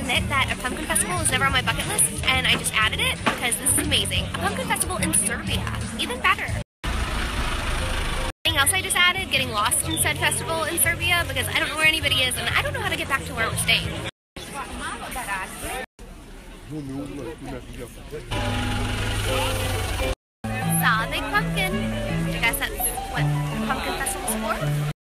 admit that a pumpkin festival was never on my bucket list, and I just added it because this is amazing. A pumpkin festival in Serbia, even better. Thing else I just added, getting lost in said festival in Serbia because I don't know where anybody is and I don't know how to get back to where we're staying. Saw a big pumpkin. I guess that's what pumpkin festival's for.